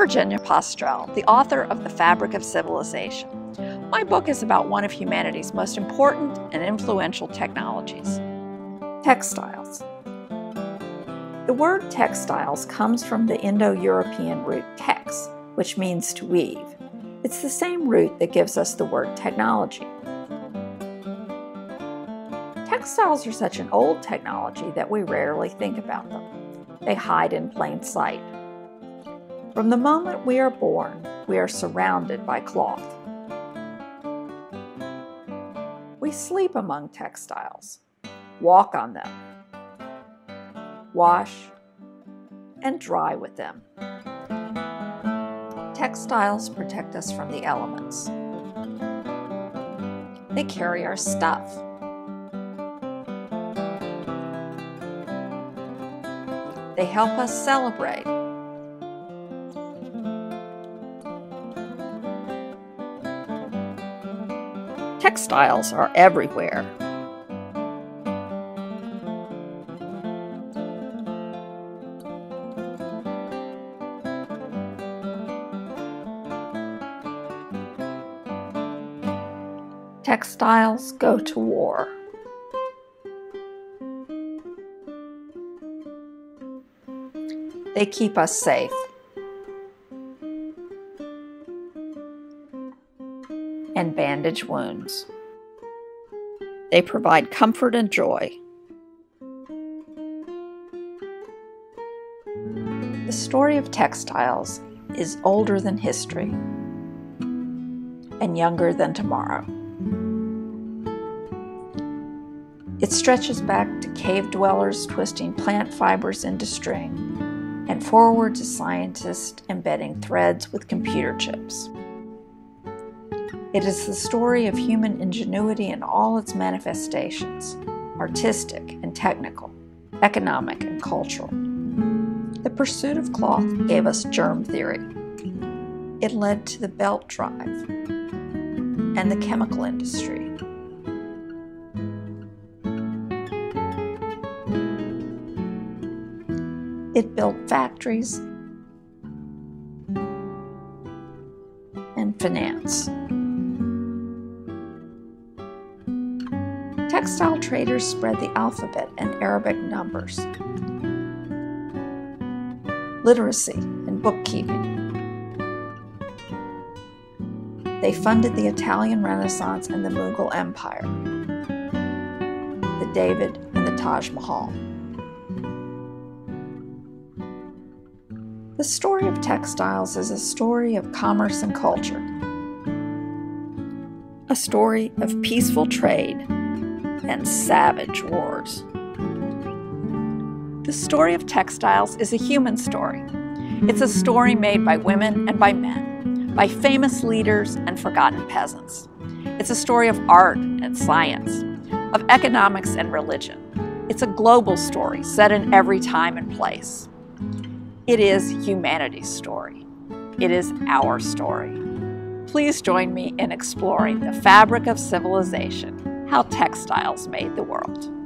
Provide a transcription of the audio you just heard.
Virginia Postrel, the author of The Fabric of Civilization. My book is about one of humanity's most important and influential technologies textiles. The word textiles comes from the Indo European root tex, which means to weave. It's the same root that gives us the word technology. Textiles are such an old technology that we rarely think about them. They hide in plain sight. From the moment we are born, we are surrounded by cloth. We sleep among textiles, walk on them, wash, and dry with them. Textiles protect us from the elements. They carry our stuff. They help us celebrate. Textiles are everywhere. Textiles go to war. They keep us safe. And bandage wounds. They provide comfort and joy. The story of textiles is older than history and younger than tomorrow. It stretches back to cave dwellers twisting plant fibers into string, and forward to scientists embedding threads with computer chips. It is the story of human ingenuity in all its manifestations artistic and technical, economic and cultural. The pursuit of cloth gave us germ theory. It led to the belt drive and the chemical industry It built factories and finance. Textile traders spread the alphabet and Arabic numbers, literacy, and bookkeeping. They funded the Italian Renaissance and the Mughal Empire, the David and the Taj Mahal. The story of textiles is a story of commerce and culture, a story of peaceful trade and savage wars. The story of textiles is a human story. It's a story made by women and by men, by famous leaders and forgotten peasants. It's a story of art and science, of economics and religion. It's a global story set in every time and place. It is humanity's story. It is our story. Please join me in exploring the fabric of civilization, how textiles made the world.